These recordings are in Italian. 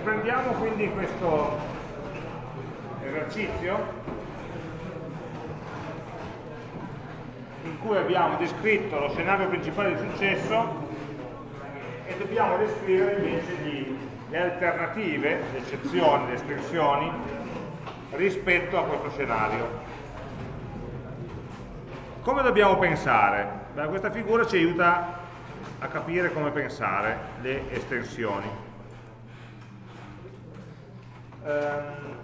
riprendiamo quindi questo esercizio in cui abbiamo descritto lo scenario principale di successo e dobbiamo descrivere invece gli, le alternative, le eccezioni, le estensioni rispetto a questo scenario. Come dobbiamo pensare? Beh, questa figura ci aiuta a capire come pensare le estensioni. Ehm,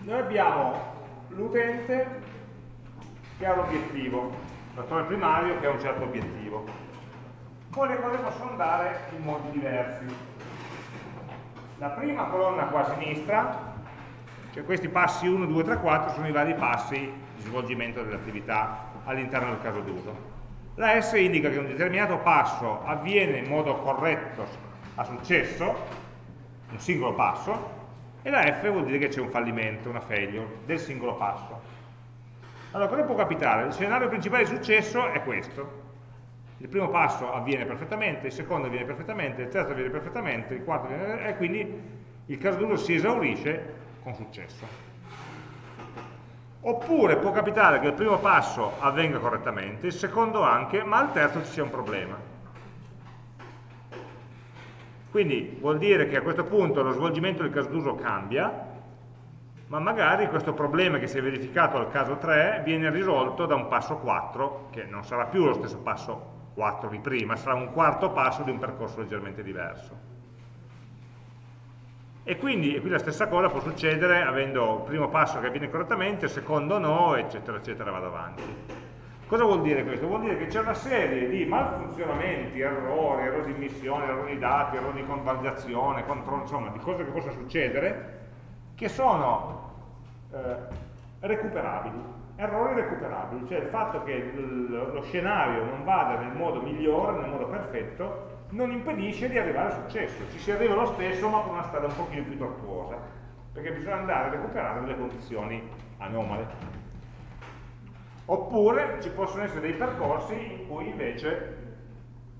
noi abbiamo l'utente che ha l'obiettivo, l'attore primario che ha un certo obiettivo. Poi le cose possono andare in modi diversi. La prima colonna qua a sinistra, cioè questi passi 1, 2, 3, 4 sono i vari passi di svolgimento dell'attività all'interno del caso d'uso. La S indica che un determinato passo avviene in modo corretto a successo, un singolo passo, e la F vuol dire che c'è un fallimento, una failure del singolo passo. Allora, cosa può capitare? Il scenario principale di successo è questo. Il primo passo avviene perfettamente, il secondo avviene perfettamente, il terzo avviene perfettamente, il quarto avviene... e quindi il caso d'uso si esaurisce con successo. Oppure può capitare che il primo passo avvenga correttamente, il secondo anche, ma al terzo ci sia un problema. Quindi vuol dire che a questo punto lo svolgimento del caso d'uso cambia, ma magari questo problema che si è verificato al caso 3 viene risolto da un passo 4, che non sarà più lo stesso passo 4 di prima, sarà un quarto passo di un percorso leggermente diverso. E quindi e qui la stessa cosa può succedere avendo il primo passo che avviene correttamente, il secondo no, eccetera, eccetera, vado avanti. Cosa vuol dire questo? Vuol dire che c'è una serie di malfunzionamenti, errori, errori di immissione, errori di dati, errori di convalidazione, controllo, insomma, di cose che possono succedere, che sono eh, recuperabili, errori recuperabili, cioè il fatto che lo scenario non vada nel modo migliore, nel modo perfetto, non impedisce di arrivare al successo, ci si arriva lo stesso ma con una strada un pochino più tortuosa, perché bisogna andare a recuperare delle condizioni anomale. Oppure ci possono essere dei percorsi in cui invece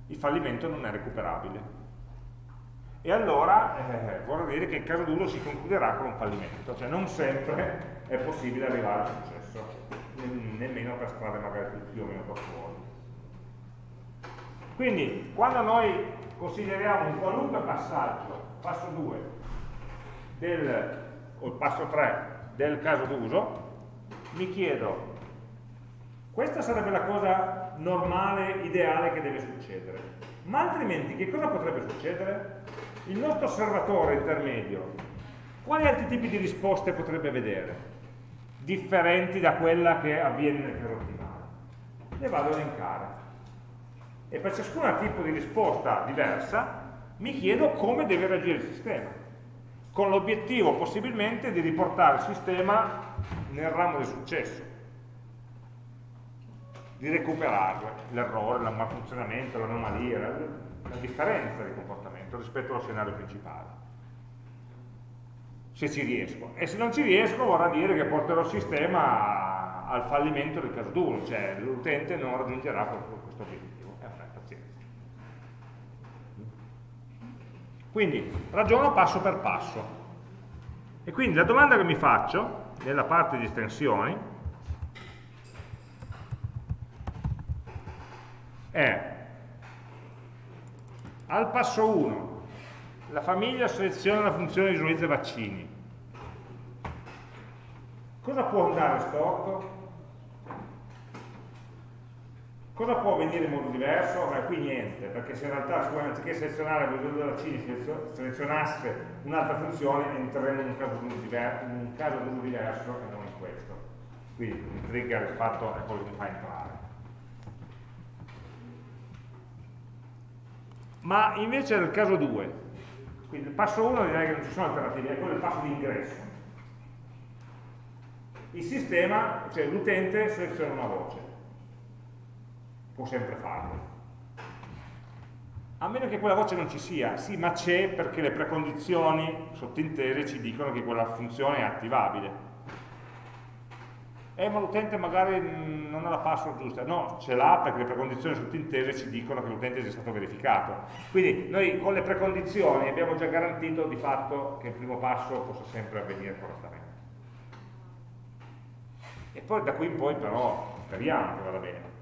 il fallimento non è recuperabile. E allora eh, vorrà dire che il caso d'uso si concluderà con un fallimento, cioè non sempre è possibile arrivare al successo, nemmeno per strade magari più o meno tortuose. Quindi quando noi consideriamo un qualunque passaggio, passo 2 del, o passo 3 del caso d'uso, mi chiedo, questa sarebbe la cosa normale, ideale che deve succedere, ma altrimenti che cosa potrebbe succedere? Il nostro osservatore intermedio, quali altri tipi di risposte potrebbe vedere? Differenti da quella che avviene nel caso ottimale. Le vado a elencare e per ciascun tipo di risposta diversa mi chiedo come deve reagire il sistema, con l'obiettivo possibilmente di riportare il sistema nel ramo del successo, di recuperare l'errore, il malfunzionamento, l'anomalia, la, la differenza di comportamento rispetto allo scenario principale. Se ci riesco. E se non ci riesco vorrà dire che porterò il sistema al fallimento del caso duro, cioè l'utente non raggiungerà questo obiettivo. Quindi ragiono passo per passo. E quindi la domanda che mi faccio, nella parte di estensioni, è al passo 1 la famiglia seleziona la funzione visualizza vaccini. Cosa può andare storto? Cosa può avvenire in modo diverso? Beh, qui niente, perché se in realtà anziché selezionare il visore della CINI selezionasse un'altra funzione, entreremo in un caso d'uso diverso, diverso e non in questo. Quindi il trigger fatto è quello che mi fa entrare. Ma invece nel caso 2, quindi il passo 1 direi che non ci sono alternative, è quello il passo di ingresso. Il sistema, cioè l'utente, seleziona una voce può sempre farlo. A meno che quella voce non ci sia, sì, ma c'è perché le precondizioni sottintese ci dicono che quella funzione è attivabile. Eh ma l'utente magari non ha la password giusta, no, ce l'ha perché le precondizioni sottintese ci dicono che l'utente sia stato verificato. Quindi noi con le precondizioni abbiamo già garantito di fatto che il primo passo possa sempre avvenire correttamente. E poi da qui in poi però speriamo che vada bene.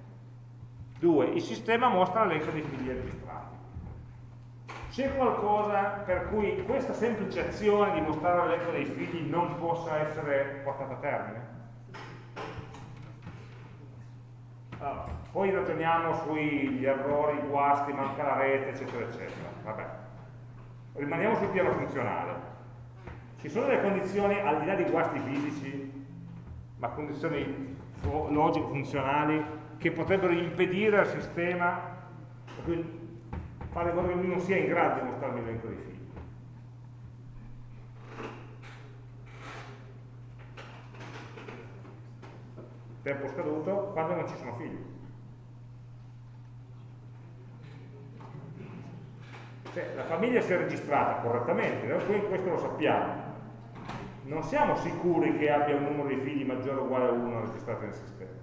2. Il sistema mostra l'elenco dei figli registrati. C'è qualcosa per cui questa semplice azione di mostrare l'elenco dei figli non possa essere portata a termine? Allora, poi ragioniamo sugli errori, i guasti, manca la rete, eccetera, eccetera. Vabbè. Rimaniamo sul piano funzionale. Ci sono delle condizioni, al di là di guasti fisici, ma condizioni logiche, funzionali, che potrebbero impedire al sistema fare in modo che lui non sia in grado di mostrarmi l'elenco dei figli. Tempo scaduto quando non ci sono figli. Cioè, la famiglia si è registrata correttamente, questo lo sappiamo. Non siamo sicuri che abbia un numero di figli maggiore o uguale a 1 registrato nel sistema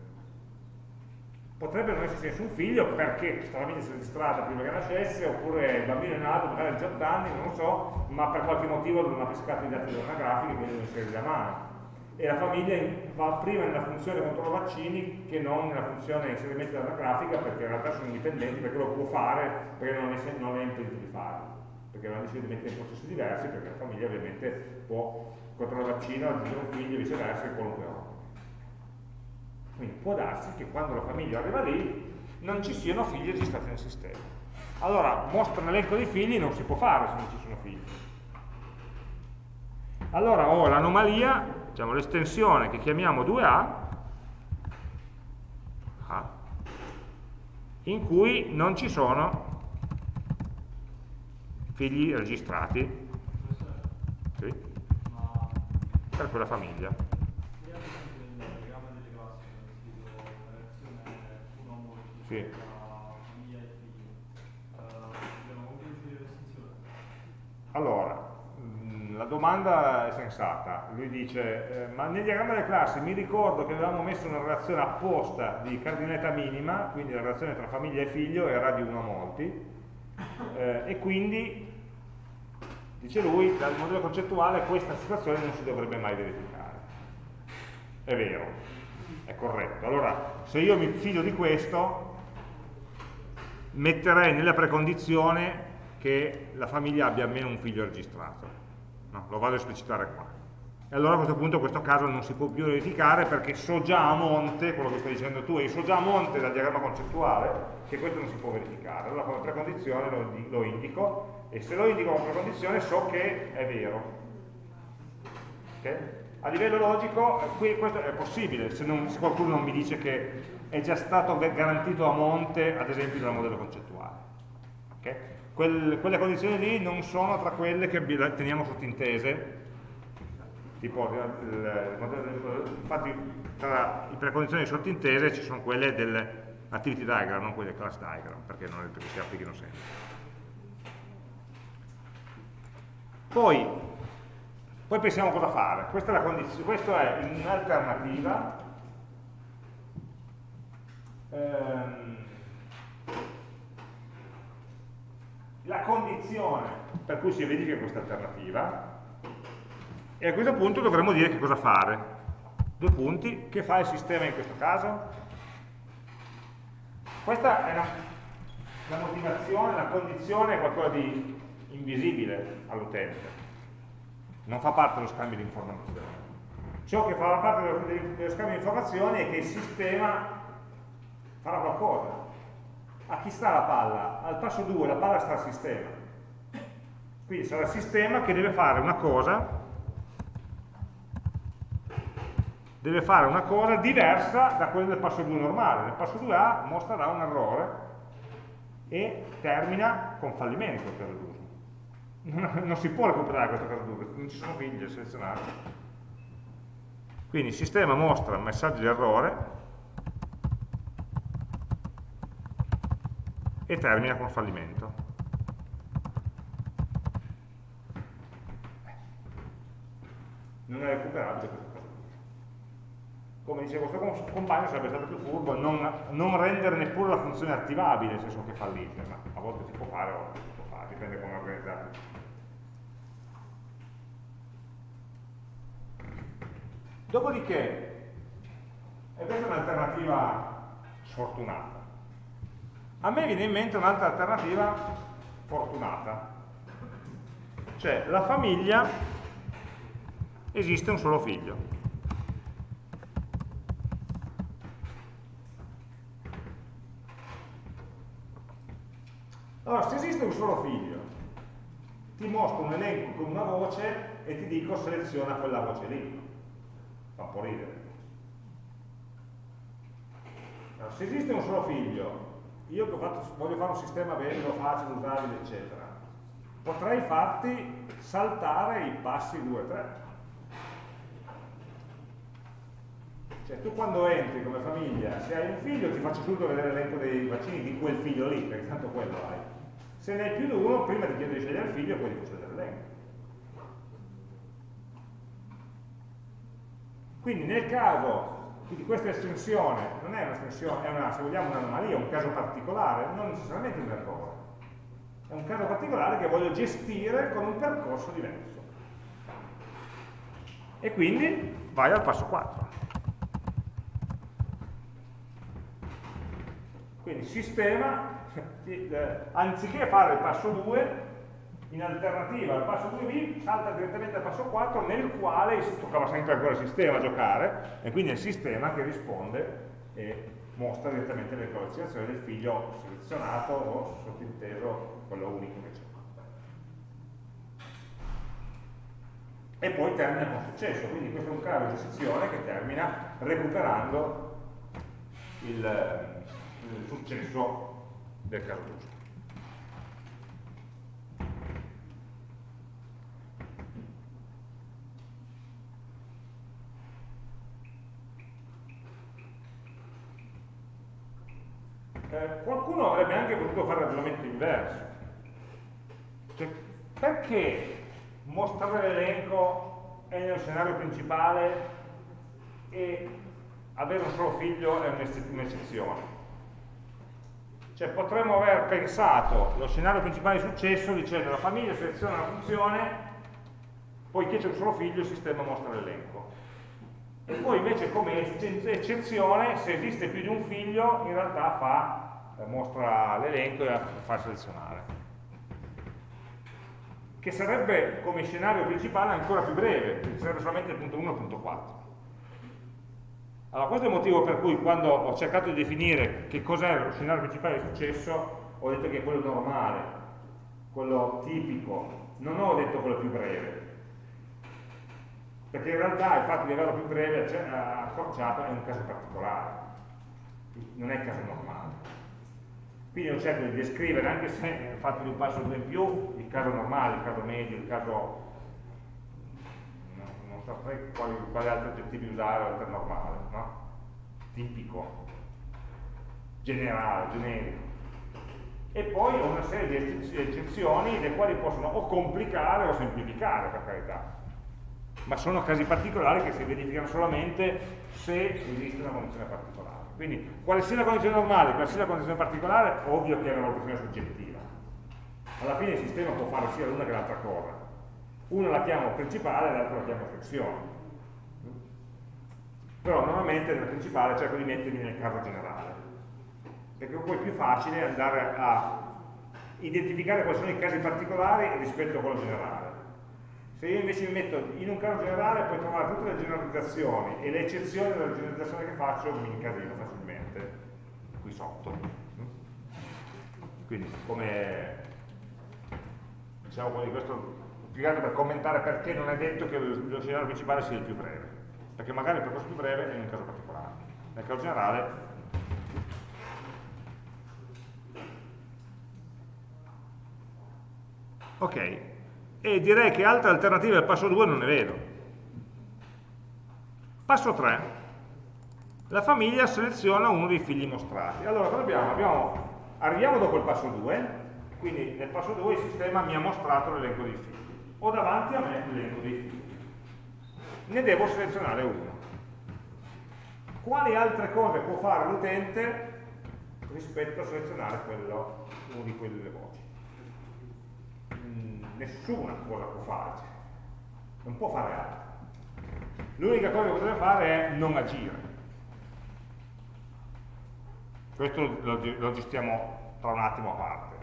potrebbe non esserci nessun figlio perché questa famiglia si è registrata prima che nascesse, oppure il bambino è nato, magari ha 18 anni, non lo so, ma per qualche motivo non ha pescato i dati dell'anagrafica e quindi non inserire la mano. E la famiglia va prima nella funzione controllo vaccini che non nella funzione inserimento dell'anagrafica perché in realtà sono indipendenti, perché lo può fare, perché non è, non è impedito di farlo. Perché non deciso di mettere in processi diversi, perché la famiglia ovviamente può controllare vaccino, aggiungere un figlio e viceversa in qualunque ora. Quindi può darsi che quando la famiglia arriva lì non ci siano figli registrati nel sistema. Allora, mostra un elenco di figli non si può fare se non ci sono figli. Allora ho l'anomalia, diciamo l'estensione che chiamiamo 2A, in cui non ci sono figli registrati sì, per quella famiglia. Sì. Allora, la domanda è sensata. Lui dice, eh, ma nel diagramma delle classi mi ricordo che avevamo messo una relazione apposta di cardinalità minima, quindi la relazione tra famiglia e figlio era di 1 a molti, eh, e quindi, dice lui, dal modello concettuale questa situazione non si dovrebbe mai verificare. È vero, è corretto. Allora, se io mi fido di questo, metterei nella precondizione che la famiglia abbia almeno un figlio registrato. No, lo vado a esplicitare qua. E allora a questo punto questo caso non si può più verificare perché so già a monte, quello che stai dicendo tu, e so già a monte dal diagramma concettuale che questo non si può verificare. Allora come precondizione lo, lo indico e se lo indico come precondizione so che è vero. Okay? A livello logico qui, questo è possibile, se, non, se qualcuno non mi dice che è già stato garantito a monte, ad esempio, dal modello concettuale. Okay? Quelle, quelle condizioni lì non sono tra quelle che teniamo sottintese, tipo, il, modello, infatti tra le precondizioni sottintese ci sono quelle dell'activity diagram, non quelle class diagram, perché non è che si applichino sempre. Poi, poi pensiamo cosa fare. Questa è, questa è un'alternativa ehm, la condizione per cui si verifica questa alternativa e a questo punto dovremmo dire che cosa fare. Due punti, che fa il sistema in questo caso? Questa è la, la motivazione, la condizione è qualcosa di invisibile all'utente, non fa parte dello scambio di informazioni. Ciò che fa parte dello, dello scambio di informazioni è che il sistema farà qualcosa. A chi sta la palla? Al passo 2 la palla sta al sistema. Quindi sarà il sistema che deve fare una cosa deve fare una cosa diversa da quella del passo 2 normale. Nel passo 2A mostrerà un errore e termina con fallimento il caso. Non, non si può recuperare questo caso d'uso, non ci sono figli selezionati. Quindi il sistema mostra il messaggio di errore e termina con fallimento. Non è recuperabile questo caso. come diceva questo compagno sarebbe stato più furbo non, non rendere neppure la funzione attivabile, nel senso che fallite, ma a volte si può fare, a volte si può fare, dipende come è organizzato. Dopodiché, e questa è un'alternativa sfortunata, a me viene in mente un'altra alternativa fortunata, cioè la famiglia esiste un solo figlio. Allora, se esiste un solo figlio, ti mostro un elenco con una voce e ti dico seleziona quella voce lì. Fa un po' ridere. Allora, se esiste un solo figlio, io fatto, voglio fare un sistema bello, facile, usabile, eccetera, potrei farti saltare i passi 2 3. Cioè tu quando entri come famiglia, se hai un figlio ti faccio subito vedere l'elenco dei vaccini di quel figlio lì, perché tanto quello hai. Se ne hai più di uno, prima ti chiedo di scegliere il figlio, poi ti faccio vedere l'elenco. Quindi nel caso di questa estensione, non è un'estensione, è una, se vogliamo un'anomalia, un caso particolare, non necessariamente un errore. È un caso particolare che voglio gestire con un percorso diverso. E quindi vai al passo 4. Quindi sistema, eh, anziché fare il passo 2, in alternativa al passo 2b salta direttamente al passo 4 nel quale toccava sempre ancora il sistema a giocare e quindi è il sistema che risponde e mostra direttamente le collezionazioni del figlio selezionato o sottinteso quello unico che c'è. E poi termina con successo, quindi questo è un caso di eccezione che termina recuperando il, il successo del caso giusto. Eh, qualcuno avrebbe anche potuto fare ragionamento inverso. Cioè, perché mostrare l'elenco è nello scenario principale e avere un solo figlio è un'eccezione? Cioè potremmo aver pensato lo scenario principale di successo dicendo la famiglia seleziona la funzione, poiché c'è un solo figlio il sistema mostra l'elenco. E poi invece come eccezione, se esiste più di un figlio, in realtà fa, mostra l'elenco e fa selezionare. Che sarebbe come scenario principale ancora più breve, sarebbe solamente il punto 1 e il punto 4. Allora, questo è il motivo per cui quando ho cercato di definire che cos'è lo scenario principale di successo, ho detto che è quello normale, quello tipico, non ho detto quello più breve. Perché in realtà il fatto di averlo più breve cioè, accorciato è un caso particolare, non è il caso normale. Quindi ho cercato di descrivere, anche se nel fatto di un passo due in più, il caso normale, il caso medio, il caso non saprei quali, quali altri aggettivi usare oltre normale, no? tipico, generale, generico. E poi ho una serie di eccezioni le quali possono o complicare o semplificare, per carità. Ma sono casi particolari che si verificano solamente se esiste una condizione particolare. Quindi, quale sia la condizione normale, quale sia la condizione particolare, ovvio che è una valutazione soggettiva. Alla fine il sistema può fare sia l'una che l'altra cosa una la chiamo principale l'altra la chiamo sezione. Però normalmente nella principale cerco di mettermi nel caso generale, perché poi è più facile andare a identificare quali sono i casi particolari rispetto a quello generale. Se io invece mi metto in un caso generale puoi trovare tutte le generalizzazioni e le eccezioni della generalizzazione che faccio mi incasino facilmente qui sotto. Quindi come diciamo questo più altro per commentare perché non è detto che lo scenario principale sia il più breve, perché magari il percorso più breve è in un caso particolare. Nel caso generale Ok, e direi che altre alternative al passo 2 non ne vedo. Passo 3. La famiglia seleziona uno dei figli mostrati. Allora, cosa abbiamo? abbiamo arriviamo dopo il passo 2, quindi nel passo 2 il sistema mi ha mostrato l'elenco dei figli ho davanti a me l'elenco dei figli. Ne devo selezionare uno. quali altre cose può fare l'utente rispetto a selezionare quello, uno di quelle voci. Mm, nessuna cosa può fare, non può fare altro. L'unica cosa che potrebbe fare è non agire. Questo lo, lo gestiamo tra un attimo a parte,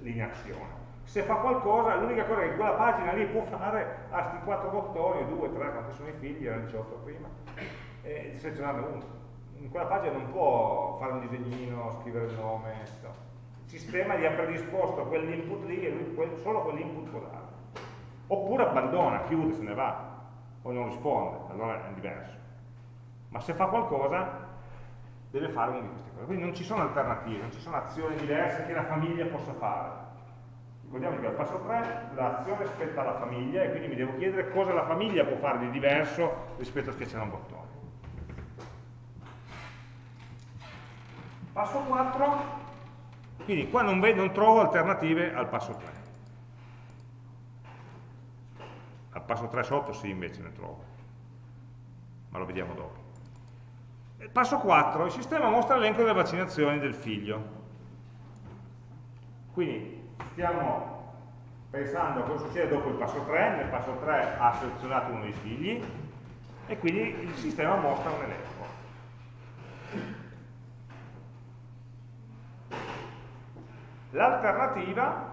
l'inazione. Se fa qualcosa, l'unica cosa che quella pagina lì può fare ha questi quattro bottoni, due, tre, quanti sono i figli, erano 18 prima, e selezionarne uno in quella pagina non può fare un disegnino, scrivere il nome, no. Sistema gli ha predisposto quell'input lì e lui quel, solo quell'input può dare. Oppure abbandona, chiude, se ne va, o non risponde, allora è diverso. Ma se fa qualcosa deve fare una di queste cose. Quindi non ci sono alternative, non ci sono azioni diverse che la famiglia possa fare. Ricordiamo che al passo 3 l'azione spetta alla famiglia e quindi mi devo chiedere cosa la famiglia può fare di diverso rispetto a schiacciare un bottone. Passo 4, quindi qua non, non trovo alternative al passo 3. Al passo 3 sotto sì invece ne trovo, ma lo vediamo dopo. Passo 4, il sistema mostra l'elenco delle vaccinazioni del figlio. Quindi stiamo pensando a cosa succede dopo il passo 3, nel passo 3 ha selezionato uno dei figli e quindi il sistema mostra un elenco. L'alternativa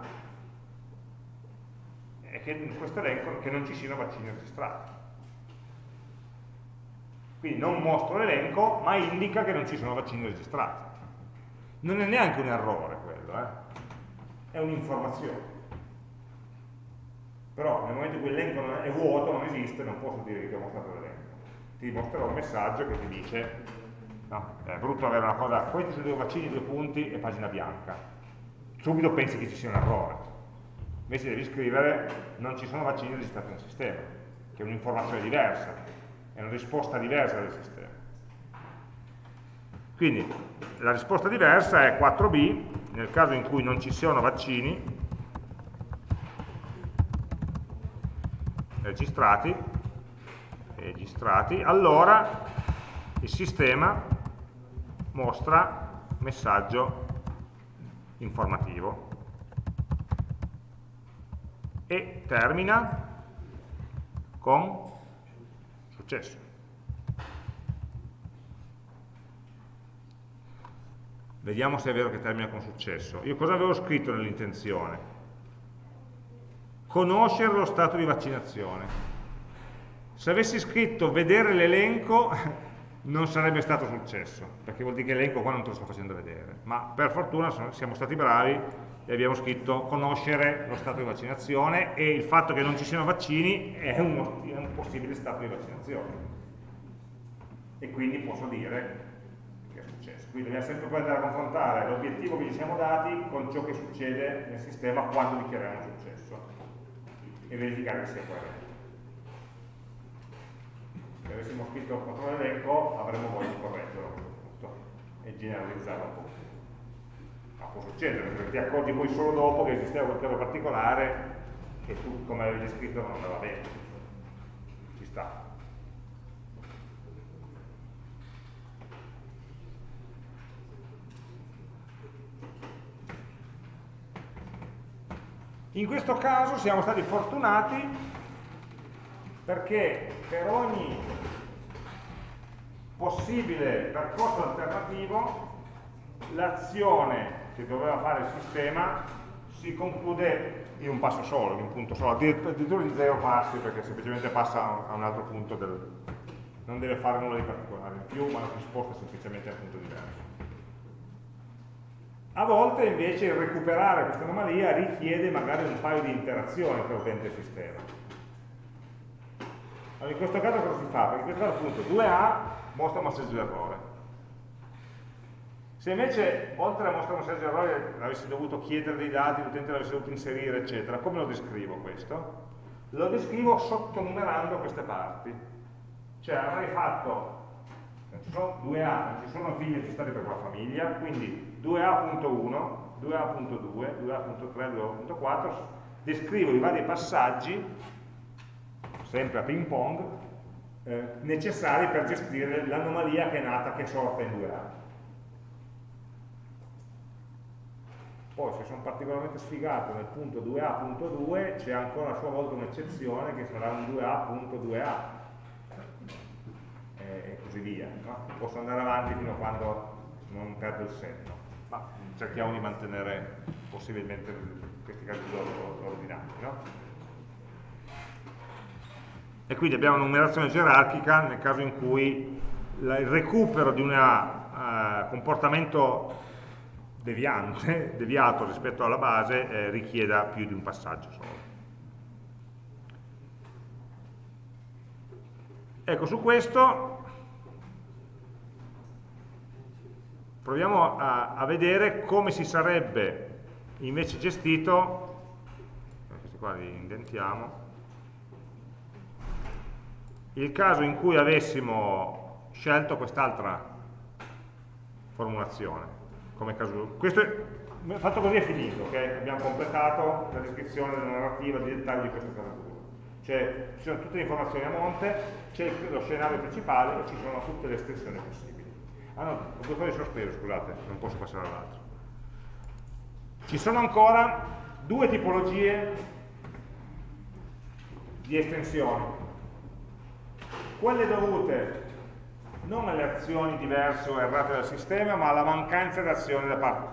è che in questo elenco che non ci siano vaccini registrati. Quindi non mostro l'elenco, ma indica che non ci sono vaccini registrati. Non è neanche un errore quello, eh? è un'informazione. Però nel momento in cui l'elenco è vuoto, non esiste, non posso dire che ti ho mostrato l'elenco. Ti mostrerò un messaggio che ti dice, no, è brutto avere una cosa, questi sono due vaccini, due punti e pagina bianca subito pensi che ci sia un errore. Invece devi scrivere non ci sono vaccini registrati nel sistema, che è un'informazione diversa, è una risposta diversa del sistema. Quindi la risposta diversa è 4b, nel caso in cui non ci siano vaccini registrati, registrati allora il sistema mostra messaggio informativo e termina con successo. Vediamo se è vero che termina con successo. Io cosa avevo scritto nell'intenzione? Conoscere lo stato di vaccinazione. Se avessi scritto vedere l'elenco non sarebbe stato successo, perché vuol dire che l'elenco qua non te lo sto facendo vedere, ma per fortuna siamo stati bravi e abbiamo scritto conoscere lo stato di vaccinazione e il fatto che non ci siano vaccini è un, è un possibile stato di vaccinazione. E quindi posso dire che è successo. Quindi dobbiamo sempre poi andare a confrontare l'obiettivo che ci siamo dati con ciò che succede nel sistema quando dichiariamo successo e verificare che sia coerente se avessimo scritto controllo elenco avremmo voglia di correggerlo a questo punto e generalizzarlo un po'. Ma può succedere, perché ti accorgi poi solo dopo che esisteva qualcosa particolare e tu come avevi scritto non andava bene. Ci sta. In questo caso siamo stati fortunati perché per ogni possibile percorso alternativo l'azione che doveva fare il sistema si conclude in un passo solo, in un punto solo, addirittura di zero passi perché semplicemente passa a un altro punto del, non deve fare nulla di particolare in più, ma la risposta è semplicemente a un punto diverso. A volte invece recuperare questa anomalia richiede magari un paio di interazioni tra utente e sistema allora, in questo caso cosa si fa? Perché in questo caso appunto 2A mostra un messaggio d'errore. Se invece, oltre a mostrare un messaggio d'errore, avessi dovuto chiedere dei dati, l'utente l'avesse dovuto inserire, eccetera, come lo descrivo questo? Lo descrivo sottonumerando queste parti. Cioè avrei fatto, ci sono 2A, non ci sono figli registrati per quella famiglia, quindi 2A.1, 2A.2, 2A.3, 2A.4, descrivo i vari passaggi sempre a ping pong, eh, necessari per gestire l'anomalia che è nata, che è sorta in 2A. Poi se sono particolarmente sfigato nel punto 2A.2 c'è ancora a sua volta un'eccezione che sarà un 2A.2A e così via. No? Posso andare avanti fino a quando non perdo il senno, ma cerchiamo di mantenere possibilmente questi casi ordinati. No? E quindi abbiamo una numerazione gerarchica nel caso in cui il recupero di un uh, comportamento deviante, deviato rispetto alla base eh, richieda più di un passaggio solo. Ecco, su questo proviamo a, a vedere come si sarebbe invece gestito, questi qua li indentiamo, il caso in cui avessimo scelto quest'altra formulazione come caso. Questo è, fatto così è finito, ok? Abbiamo completato la descrizione della narrativa, di dettagli di questo caso 2. Cioè, ci sono tutte le informazioni a monte, c'è lo scenario principale e ci sono tutte le estensioni possibili. Ah no, ho due cose sospeso, scusate, non posso passare all'altro. Ci sono ancora due tipologie di estensioni. Quelle dovute non alle azioni diverse o errate del sistema, ma alla mancanza di azione da parte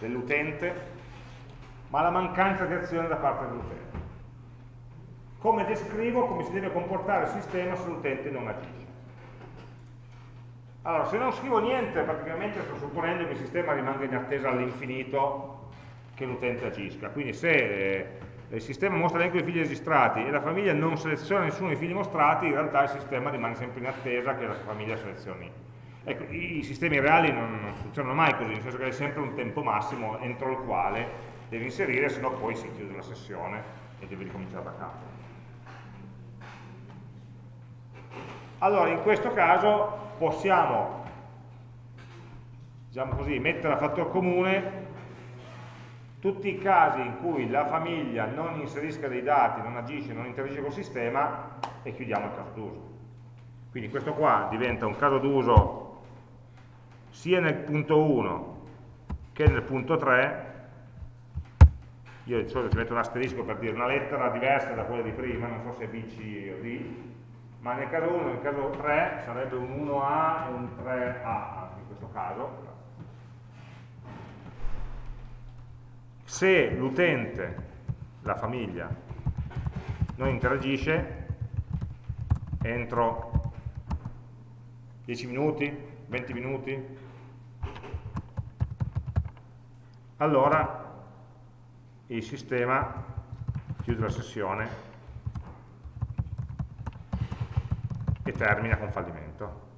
dell'utente, ma alla mancanza di azione da parte dell'utente. Come descrivo come si deve comportare il sistema se l'utente non agisce. Allora, se non scrivo niente, praticamente sto supponendo che il sistema rimanga in attesa all'infinito che l'utente agisca. Quindi se eh, il sistema mostra l'elenco dei figli registrati e la famiglia non seleziona nessuno dei figli mostrati, in realtà il sistema rimane sempre in attesa che la famiglia selezioni. Ecco, i, sistemi reali non, non, funzionano mai così, nel senso che hai sempre un tempo massimo entro il quale devi inserire, se no poi si chiude la sessione e devi ricominciare da capo. Allora, in questo caso possiamo, diciamo così, mettere a fattor comune tutti i casi in cui la famiglia non inserisca dei dati, non agisce, non interagisce col sistema e chiudiamo il caso d'uso. Quindi questo qua diventa un caso d'uso sia nel punto 1 che nel punto 3 io di solito ci metto un asterisco per dire una lettera diversa da quella di prima, non so se B, C o D, ma nel caso 1 e nel caso 3 sarebbe un 1A e un 3A in questo caso, Se l'utente, la famiglia, non interagisce entro 10 minuti, 20 minuti, allora il sistema chiude la sessione e termina con fallimento.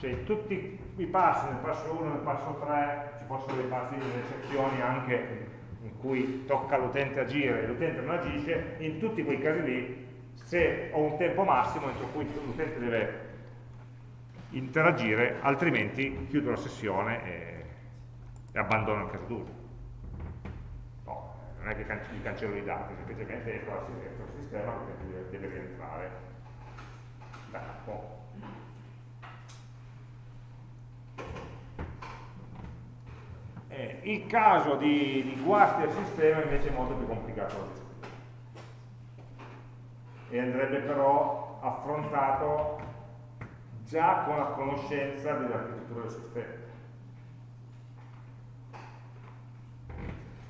Cioè tutti i passi, nel passo 1 e nel passo 3, ci possono dei passi, delle sezioni anche in cui tocca all'utente agire e l'utente non agisce, in tutti quei casi lì, se ho un tempo massimo entro cui l'utente deve interagire, altrimenti chiudo la sessione e, e abbandono il caso d'uso. No, non è che gli cancello i dati, semplicemente entro il sistema che deve rientrare da capo. Eh, il caso di, di guasti del sistema invece è molto più complicato da gestire e andrebbe però affrontato già con la conoscenza dell'architettura del sistema.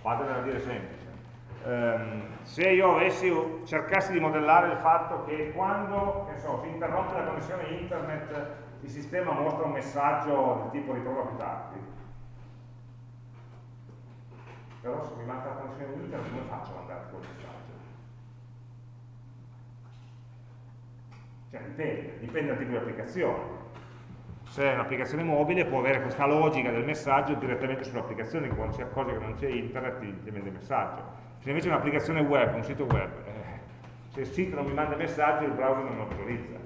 Fatela da dire semplice. Um, se io avessi, cercassi di modellare il fatto che quando che so, si interrompe la connessione internet il sistema mostra un messaggio del tipo riprova più tardi, però se mi manca la connessione internet come faccio a mandare quel messaggio? Cioè dipende, dipende dal tipo di applicazione. Se è un'applicazione mobile può avere questa logica del messaggio direttamente sull'applicazione, quando c'è cosa che non c'è internet ti, manda il messaggio. Se invece è un'applicazione web, un sito web, eh, se il sito non mi manda messaggio il browser non lo visualizza.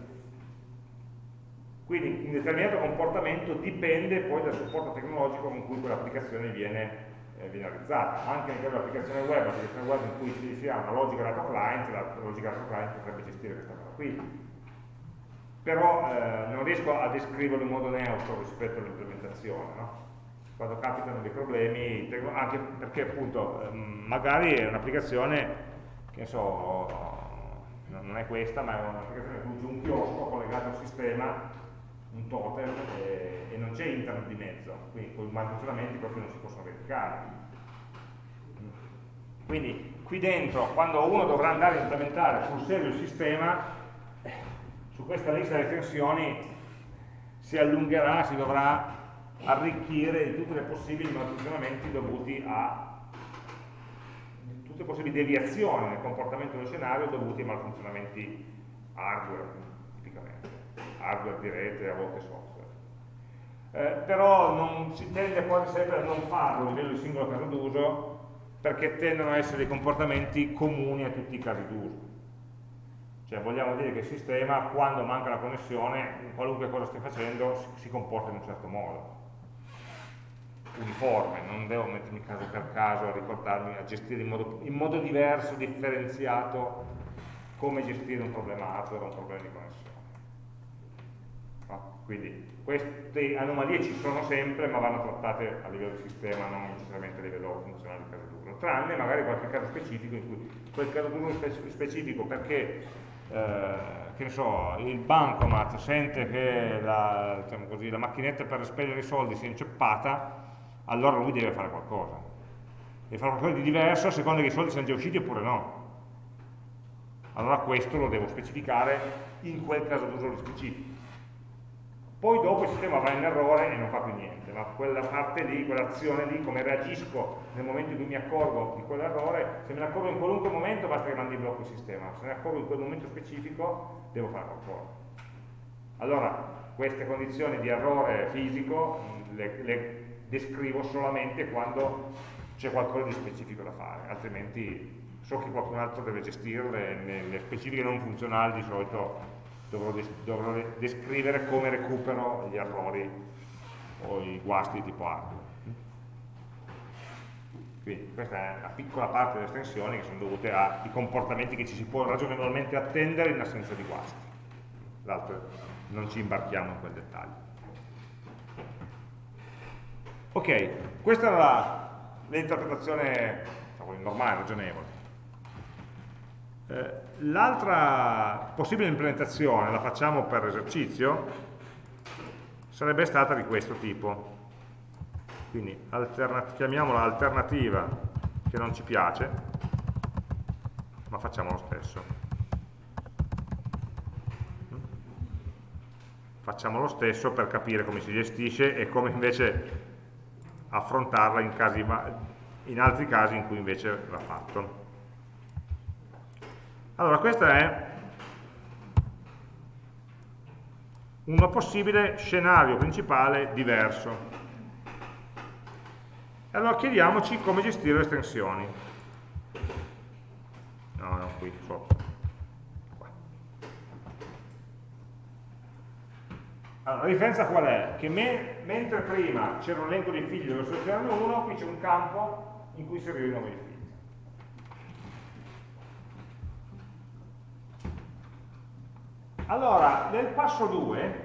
Quindi un determinato comportamento dipende poi dal supporto tecnologico con cui quell'applicazione viene eh, binarizzata. Anche in caso di applicazione web, applicazione web in cui ci sia una logica lato client, la logica lato client potrebbe gestire questa cosa qui. Però eh, non riesco a descriverlo in modo neutro rispetto all'implementazione, no? quando capitano dei problemi, anche perché appunto ehm, magari è un'applicazione che ne so, non è questa, ma è un'applicazione che usa un chiosco collegato al sistema, un totem, e, e non c'è internet di mezzo, quindi con i malfunzionamenti proprio non si possono verificare. Quindi qui dentro, quando uno dovrà andare a implementare sul serio il sistema, su questa lista di estensioni si allungherà, si dovrà arricchire di tutti i possibili malfunzionamenti dovuti a tutte le possibili deviazioni nel comportamento dello scenario dovuti ai malfunzionamenti hardware, tipicamente, hardware di rete, a volte software. Eh, però non, si tende quasi sempre a non farlo a livello di singolo caso d'uso perché tendono ad essere dei comportamenti comuni a tutti i casi d'uso. Cioè vogliamo dire che il sistema, quando manca la connessione, qualunque cosa stia facendo, si, si comporta in un certo modo uniforme, non devo mettermi caso per caso a ricordarmi a gestire in modo, in modo diverso, differenziato, come gestire un problema hardware o un problema di connessione. Quindi queste anomalie ci sono sempre, ma vanno trattate a livello di sistema, non necessariamente a livello funzionale di caso d'uso, tranne magari qualche caso specifico in cui quel caso d'uso specifico perché eh, che ne so, il bancomat sente che la, diciamo così, la macchinetta per spendere i soldi si è inceppata allora lui deve fare qualcosa. Deve fare qualcosa di diverso a seconda che i soldi siano già usciti oppure no. Allora questo lo devo specificare in quel caso d'uso specifico. Poi dopo il sistema va in errore e non fa più niente, ma quella parte lì, quell'azione lì, come reagisco nel momento in cui mi accorgo di quell'errore, se me ne accorgo in qualunque momento basta che mandi in blocco il sistema, se me ne accorgo in quel momento specifico devo fare qualcosa. Allora, queste condizioni di errore fisico le, le descrivo solamente quando c'è qualcosa di specifico da fare, altrimenti so che qualcun altro deve gestirle, nelle specifiche non funzionali di solito dovrò, dovrò descrivere come recupero gli errori o i guasti di tipo hardware. Quindi questa è una piccola parte delle estensioni che sono dovute ai comportamenti che ci si può ragionevolmente attendere in assenza di guasti. L'altro non ci imbarchiamo in quel dettaglio. Ok, questa era l'interpretazione diciamo, normale, ragionevole. Eh, L'altra possibile implementazione, la facciamo per esercizio, sarebbe stata di questo tipo. Quindi chiamiamola alternativa che non ci piace, ma facciamo lo stesso. Facciamo lo stesso per capire come si gestisce e come invece affrontarla in, casi, in altri casi in cui invece va fatto. Allora, questo è un possibile scenario principale diverso. Allora chiediamoci come gestire le estensioni. No, no, qui sotto. Allora, la differenza qual è? Che me, mentre prima c'era un elenco dei figli dove selezionarne uno, qui c'è un campo in cui inserire i nomi dei figli. Allora, nel passo 2,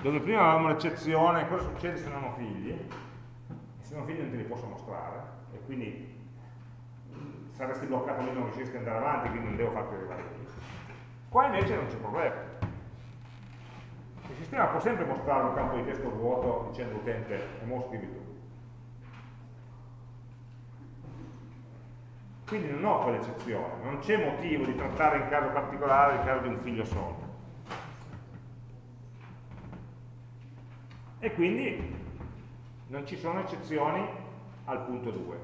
dove prima avevamo l'eccezione, cosa succede se non ho figli? Se non ho figli non te li posso mostrare, e quindi saresti bloccato lì, non riusciresti ad andare avanti, quindi non devo farti arrivare qui. Qua invece non c'è problema il sistema può sempre mostrare un campo di testo vuoto dicendo utente e mo scrivi tu. Quindi non ho quell'eccezione, non c'è motivo di trattare in caso particolare il caso di un figlio solo. E quindi non ci sono eccezioni al punto 2.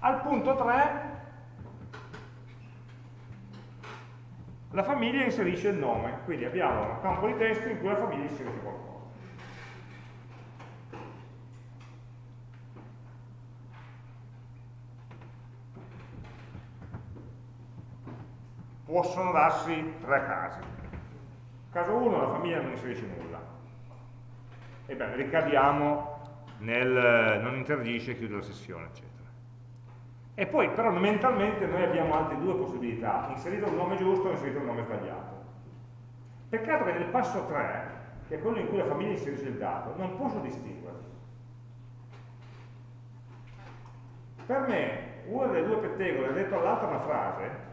Al punto 3 la famiglia inserisce il nome, quindi abbiamo un campo di testo in cui la famiglia inserisce qualcosa. Possono darsi tre casi. Caso 1, la famiglia non inserisce nulla. Ebbene, ricadiamo nel, non interagisce, chiude la sessione, eccetera. E poi però mentalmente noi abbiamo altre due possibilità, inserire un nome giusto o inserire un nome sbagliato. Peccato che nel passo 3, che è quello in cui la famiglia inserisce il dato, non posso distinguerli. Per me, una delle due pettegole ha detto all'altra una frase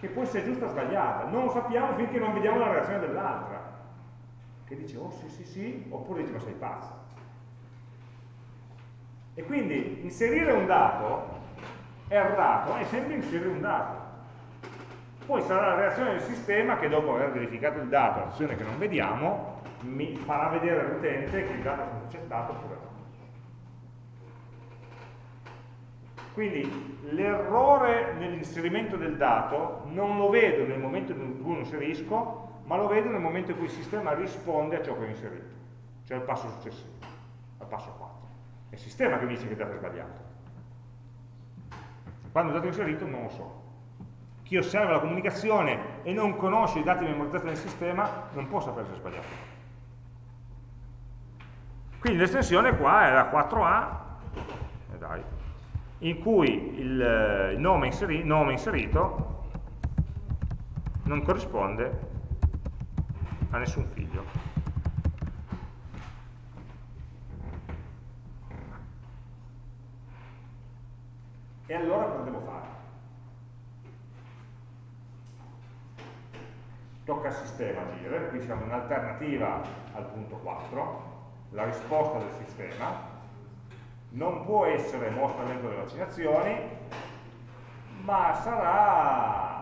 che può essere giusta o sbagliata, non lo sappiamo finché non vediamo la reazione dell'altra, che dice oh sì sì sì, oppure dice ma sei pazzo. E quindi inserire un dato errato è sempre inserire un dato. Poi sarà la reazione del sistema che dopo aver verificato il dato, l'azione che non vediamo, mi farà vedere all'utente che il dato è stato accettato oppure no. Quindi l'errore nell'inserimento del dato non lo vedo nel momento in cui lo inserisco, ma lo vedo nel momento in cui il sistema risponde a ciò che ho inserito, cioè al passo successivo, al passo 4. È il sistema che mi dice che il dato è sbagliato. Quando il dato è inserito non lo so. Chi osserva la comunicazione e non conosce i dati memorizzati nel sistema non può sapere se è sbagliato. Quindi l'estensione qua è la 4A, e dai, in cui il, eh, il nome, inseri, nome inserito non corrisponde a nessun figlio. E allora cosa devo fare? Tocca al sistema agire, qui siamo in alternativa al punto 4, la risposta del sistema, non può essere mostra elenco delle vaccinazioni, ma sarà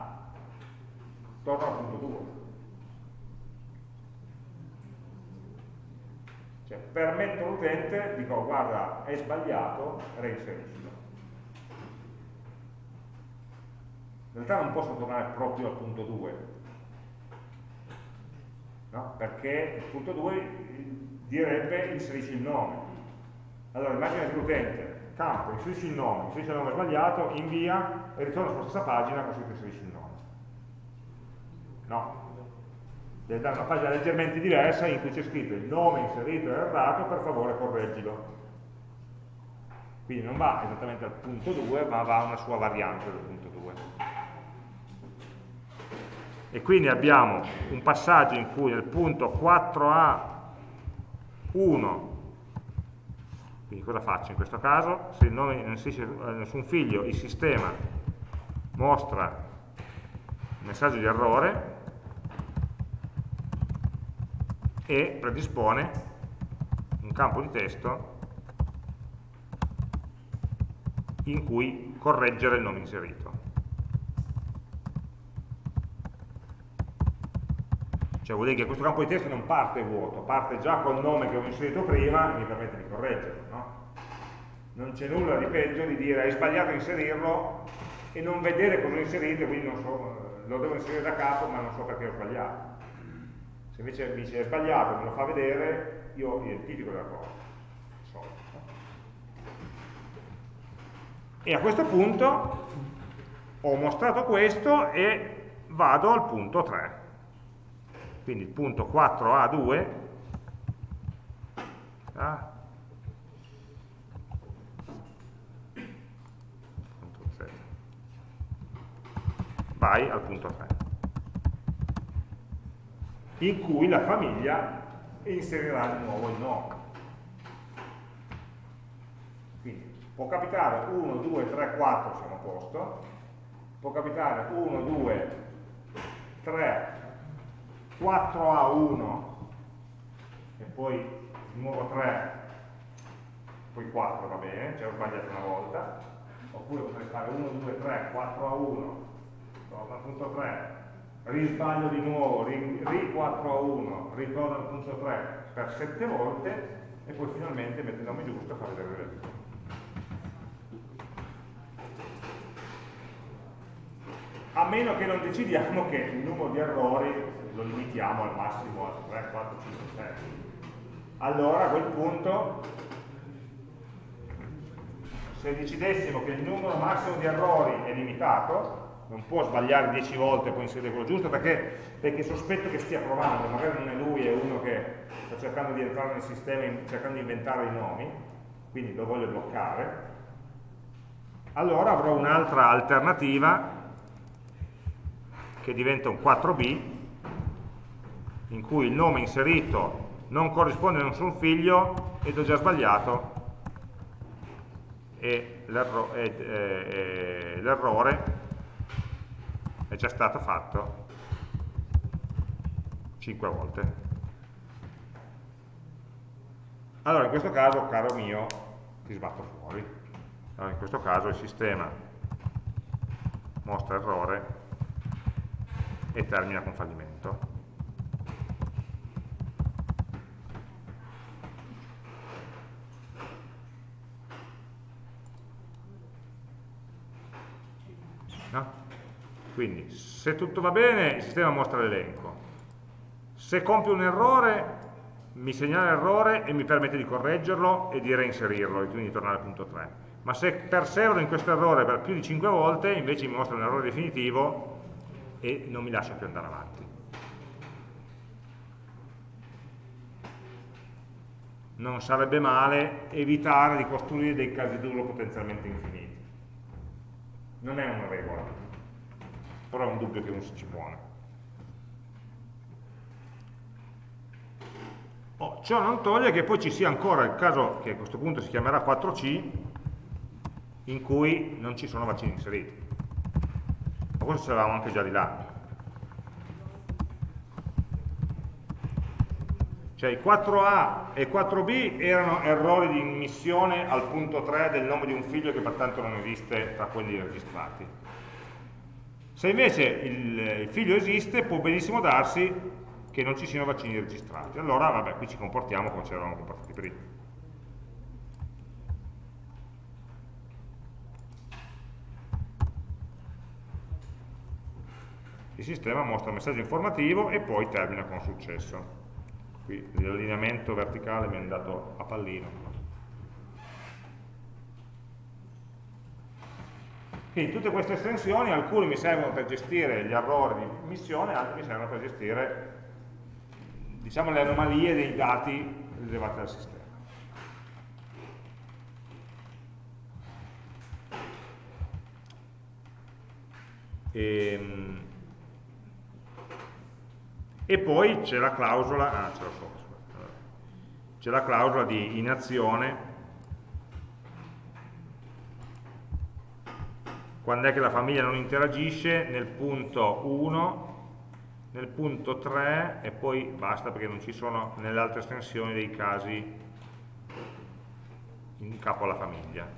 torno al punto 2. Cioè, permetto all'utente, dico guarda è sbagliato, reinseriscilo. In realtà non posso tornare proprio al punto 2, no? perché il punto 2 direbbe inserisci il nome, allora immagina l'utente, campo, inserisci il nome, inserisci il nome sbagliato, invia e ritorna sulla stessa pagina così che inserisci il nome. No. Deve dare una pagina leggermente diversa in cui c'è scritto il nome inserito è errato, per favore correggilo. Quindi non va esattamente al punto 2, ma va a una sua variante del punto 2. E quindi abbiamo un passaggio in cui nel punto 4A1 quindi cosa faccio in questo caso? Se il nome non si dice nessun figlio, il sistema mostra un messaggio di errore e predispone un campo di testo in cui correggere il nome inserito. Cioè vuol dire che questo campo di testo non parte vuoto, parte già col nome che ho inserito prima e mi permette di correggerlo. No? Non c'è nulla di peggio di dire hai sbagliato a inserirlo e non vedere cosa ho inserito, quindi so, lo devo inserire da capo ma non so perché ho sbagliato. Se invece mi dice è sbagliato me lo fa vedere, io identifico l'errore. E a questo punto ho mostrato questo e vado al punto 3 quindi il punto 4A2 ah, vai al punto 3 in cui la famiglia inserirà di nuovo il nome quindi può capitare 1, 2, 3, 4 siamo a posto. Può capitare 1, 2, 3 4 a 1 e poi di nuovo 3 poi 4 va bene, cioè ho sbagliato una volta. Oppure potrei fare 1, 2, 3, 4 a 1 torno al punto 3 risbaglio di nuovo, ri, ri 4 a 1 ritorno al punto 3 per 7 volte e poi finalmente metto il nome giusto e fa vedere le risultato a meno che non decidiamo che il numero di errori lo limitiamo al massimo a 3, 4, 5, 6. Allora a quel punto, se decidessimo che il numero massimo di errori è limitato, non può sbagliare 10 volte e poi inserire quello giusto perché, perché sospetto che stia provando, magari non è lui, è uno che sta cercando di entrare nel sistema, cercando di inventare i nomi, quindi lo voglio bloccare, allora avrò un'altra alternativa che diventa un 4b in cui il nome inserito non corrisponde a nessun figlio ed ho già sbagliato e l'errore è già stato fatto 5 volte. Allora in questo caso, caro mio, ti sbatto fuori. Allora, in questo caso il sistema mostra errore e termina con fallimento. No? Quindi se tutto va bene il sistema mostra l'elenco, se compie un errore mi segnala l'errore e mi permette di correggerlo e di reinserirlo e quindi tornare al punto 3. Ma se persevero in questo errore per più di 5 volte, invece mi mostra un errore definitivo e non mi lascia più andare avanti. Non sarebbe male evitare di costruire dei casi duro potenzialmente infiniti. Non è una regola, però è un dubbio che uno si ci pone. Oh, ciò non toglie che poi ci sia ancora il caso che a questo punto si chiamerà 4C in cui non ci sono vaccini inseriti. Ma questo ce l'avevamo anche già di là. Cioè i 4A e 4B erano errori di immissione al punto 3 del nome di un figlio che pertanto non esiste tra quelli registrati. Se invece il, figlio esiste, può benissimo darsi che non ci siano vaccini registrati. Allora, vabbè, qui ci comportiamo come ci eravamo comportati prima. Il sistema mostra il messaggio informativo e poi termina con successo. Qui l'allineamento verticale mi è andato a pallino. Quindi tutte queste estensioni, alcune mi servono per gestire gli errori di missione, altre mi servono per gestire diciamo, le anomalie dei dati rilevati dal sistema. E, ehm, e poi c'è la clausola, ah, c'è c'è la clausola di inazione. Quando è che la famiglia non interagisce? Nel punto 1 nel punto 3 e poi basta perché non ci sono nelle altre estensioni dei casi in capo alla famiglia.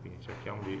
Quindi cerchiamo di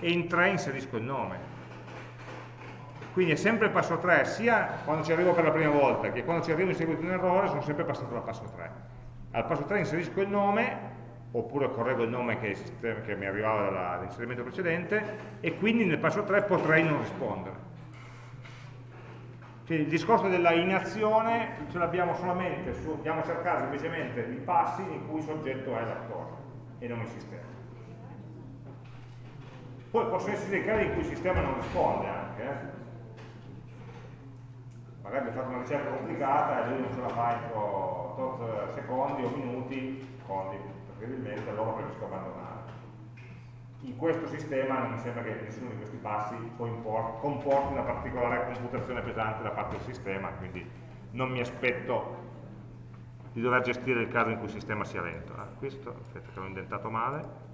e in 3 inserisco il nome. Quindi è sempre il passo 3, sia quando ci arrivo per la prima volta che quando ci arrivo in seguito un errore, sono sempre passato dal passo 3. Al passo 3 inserisco il nome oppure correggo il nome che, che mi arrivava dall'inserimento precedente e quindi nel passo 3 potrei non rispondere. Quindi il discorso della inazione ce l'abbiamo solamente, su, andiamo a cercare semplicemente i passi in cui il soggetto è l'attore e non il sistema. Poi possono essere dei casi in cui il sistema non risponde anche, eh? magari fate una ricerca complicata e lui non ce la fa entro tot secondi o minuti, secondi, prevedibilmente loro preferisco abbandonare. In questo sistema non mi sembra che nessuno di questi passi comporti una particolare computazione pesante da parte del sistema, quindi non mi aspetto di dover gestire il caso in cui il sistema sia lento. Ah, questo, aspetta che l'ho indentato male,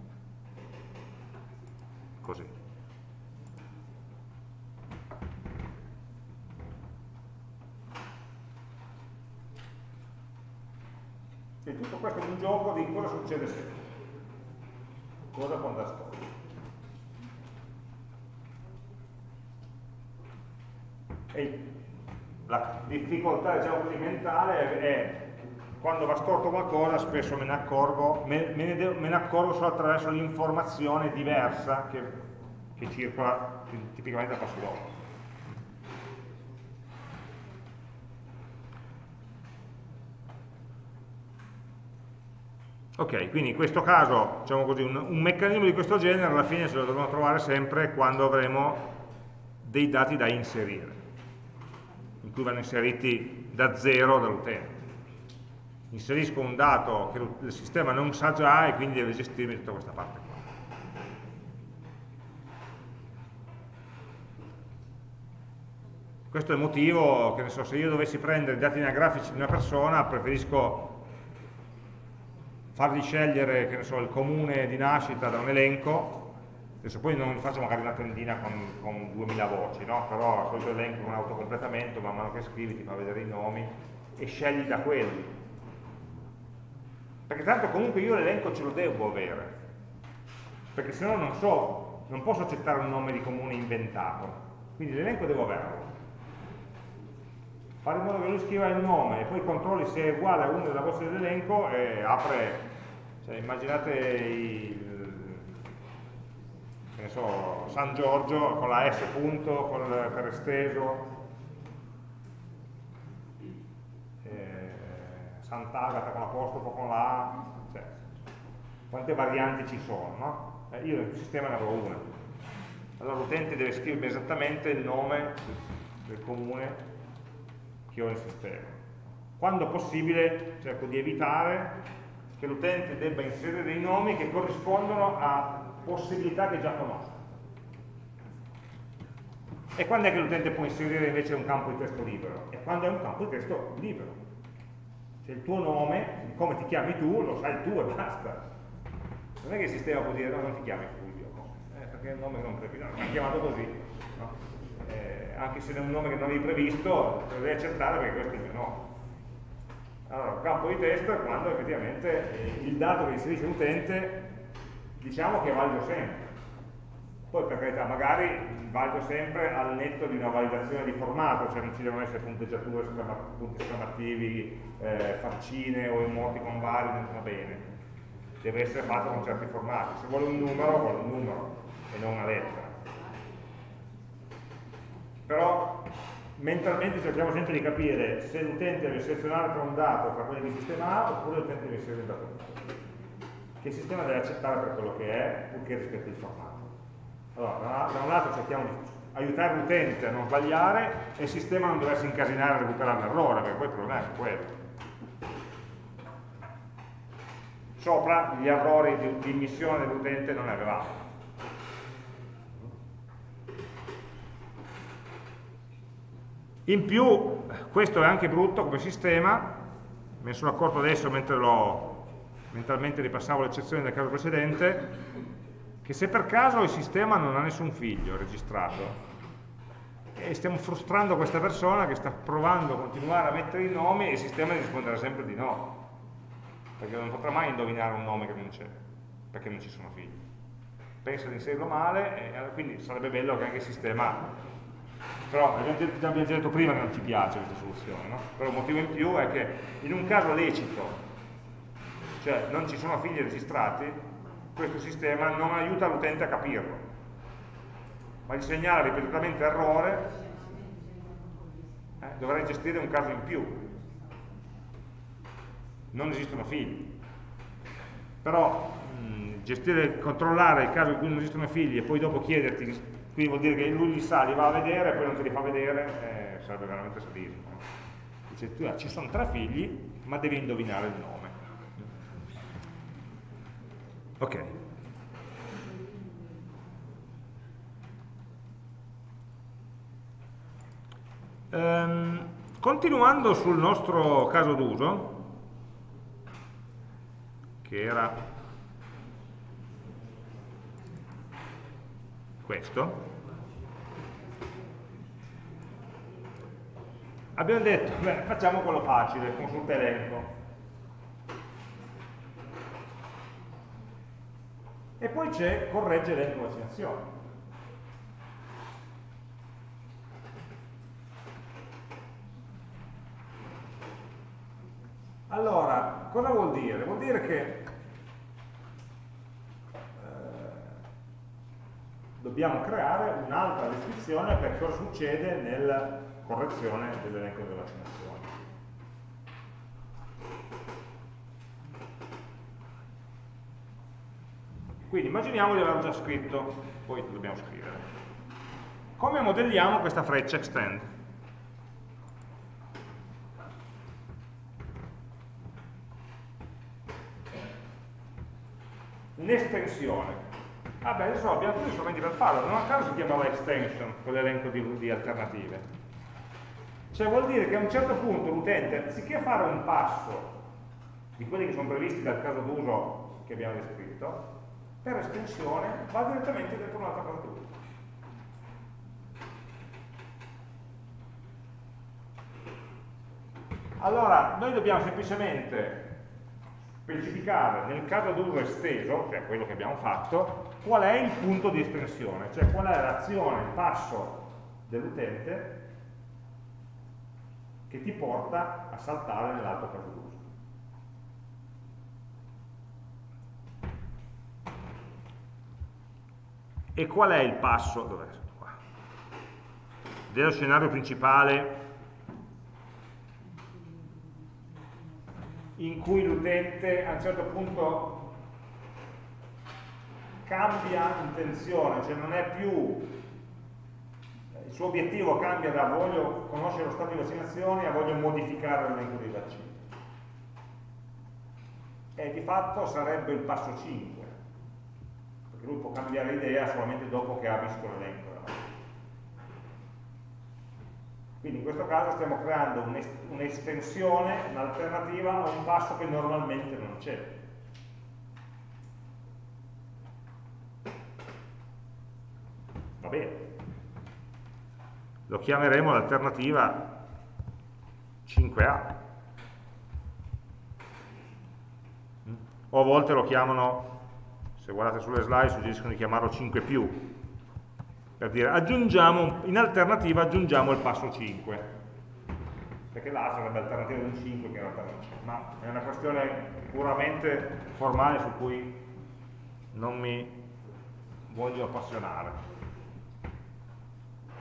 così. E tutto questo è un gioco di cosa succede se. Cosa può andare storto. E la difficoltà diciamo così, mentale è quando va storto qualcosa spesso me ne accorgo, me, me ne, me ne accorgo solo attraverso l'informazione diversa che, che circola tipicamente a passo dopo. Ok, quindi in questo caso, diciamo così, un, un, meccanismo di questo genere alla fine ce lo dovremo trovare sempre quando avremo dei dati da inserire, in cui vanno inseriti da zero dall'utente inserisco un dato che il sistema non sa già e quindi deve gestirmi tutta questa parte qua. Questo è il motivo, che ne so, se io dovessi prendere i dati anagrafici di una persona, preferisco fargli scegliere, che ne so, il comune di nascita da un elenco, adesso poi non faccio magari una tendina con, con 2000 voci, no? però solito elenco con autocompletamento, man mano che scrivi ti fa vedere i nomi e scegli da quelli perché tanto comunque io l'elenco ce lo devo avere, perché se no non so, non posso accettare un nome di comune inventato, quindi l'elenco devo averlo. Fare in modo che lui scriva il nome e poi controlli se è uguale a uno della voce dell'elenco e apre, cioè immaginate il, so, San Giorgio con la S punto, con il per esteso, Sant'Agata con l'apostrofo, con la A, cioè, quante varianti ci sono, no? Eh, io nel sistema ne avrò una. Allora l'utente deve scrivere esattamente il nome del comune che ho nel sistema. Quando possibile cerco di evitare che l'utente debba inserire dei nomi che corrispondono a possibilità che già conosco. E quando è che l'utente può inserire invece un campo di testo libero? E quando è un campo di testo libero. Cioè il tuo nome, come ti chiami tu, lo sai tu e basta. Non è che il sistema può dire no, non ti chiami Fulvio, eh, perché è un nome che non previsto, mi ha chiamato così. No? Eh, anche se è un nome che non avevi previsto, lo devi accettare perché questo è il mio nome. Allora, campo di testo è quando effettivamente eh, il dato che inserisce l'utente diciamo che è valido sempre. Poi per carità, magari valido sempre al netto di una validazione di formato, cioè non ci devono essere punteggiature, punti esclamativi, eh, faccine o emoticon vari, non va bene. Deve essere fatto con certi formati. Se vuole un numero, vuole un numero e non una lettera. Però mentalmente cerchiamo sempre di capire se l'utente deve selezionare tra un dato tra quelli di sistema A oppure l'utente deve essere un dato che il sistema deve accettare per quello che è purché rispetti il formato. Allora, da un lato cerchiamo di aiutare l'utente a non sbagliare e il sistema non doversi incasinare a recuperare l'errore, perché poi il problema è quello. Sopra gli errori di, di immissione dell'utente non ne avevamo. In più, questo è anche brutto come sistema, me ne sono accorto adesso mentre mentalmente ripassavo l'eccezione del caso precedente, che se per caso il sistema non ha nessun figlio registrato e stiamo frustrando questa persona che sta provando a continuare a mettere i nomi e il sistema risponderà sempre di no perché non potrà mai indovinare un nome che non c'è perché non ci sono figli pensa di inserirlo male e quindi sarebbe bello che anche il sistema però abbiamo già detto prima che non ci piace questa soluzione no? però un motivo in più è che in un caso lecito cioè non ci sono figli registrati questo sistema non aiuta l'utente a capirlo, ma gli segnala ripetutamente errore, eh, dovrei gestire un caso in più. Non esistono figli. Però mh, gestire, controllare il caso in cui non esistono figli e poi dopo chiederti, quindi vuol dire che lui li sa, li va a vedere e poi non te li fa vedere, eh, sarebbe veramente sadismo. Dice, tu, ah, ci sono tre figli, ma devi indovinare il nome. Ok. Um, continuando sul nostro caso d'uso, che era questo, abbiamo detto, beh, facciamo quello facile, consulta elenco. E poi c'è corregge elenco vaccinazione. Allora, cosa vuol dire? Vuol dire che eh, dobbiamo creare un'altra descrizione per cosa succede nella correzione dell'elenco delle vaccinazioni. Quindi immaginiamo di averlo già scritto, poi dobbiamo scrivere. Come modelliamo questa freccia extend? un'estensione. Vabbè, adesso abbiamo tutti gli strumenti per farlo, non a caso si chiamava extension, quell'elenco di, di alternative. Cioè vuol dire che a un certo punto l'utente, anziché fare un passo di quelli che sono previsti dal caso d'uso che abbiamo descritto, per estensione va direttamente dentro un'altra d'uso. Allora, noi dobbiamo semplicemente specificare nel caso d'uso esteso, cioè quello che abbiamo fatto, qual è il punto di estensione, cioè qual è l'azione, il passo dell'utente che ti porta a saltare nell'altro caso d'uso. E qual è il passo? Dov'è? Dello scenario principale in cui l'utente a un certo punto cambia intenzione, cioè non è più il suo obiettivo cambia da voglio conoscere lo stato di vaccinazione a voglio modificare l'elenco dei vaccini. E di fatto sarebbe il passo 5, può cambiare idea solamente dopo che ha visto l'elenco Quindi in questo caso stiamo creando un'estensione, un'alternativa a un passo che normalmente non c'è. Va bene. Lo chiameremo l'alternativa 5A. O a volte lo chiamano, se guardate sulle slide, suggeriscono di chiamarlo 5 più, per dire aggiungiamo, in alternativa aggiungiamo il passo 5 perché là sarebbe alternativa di un 5 che in realtà non ma è una questione puramente formale su cui non mi voglio appassionare.